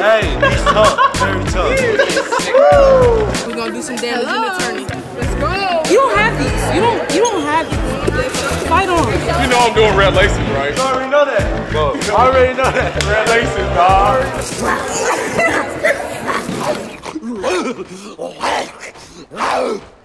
hey, he's tough. Very tough. We're gonna do some damage Hello. in the tourney. Let's go. You don't have these. You don't. You don't have these. Fight on. You know I'm doing red laces, right? You already know that. Look, you know, I already know that. Red laces, dog. Oh,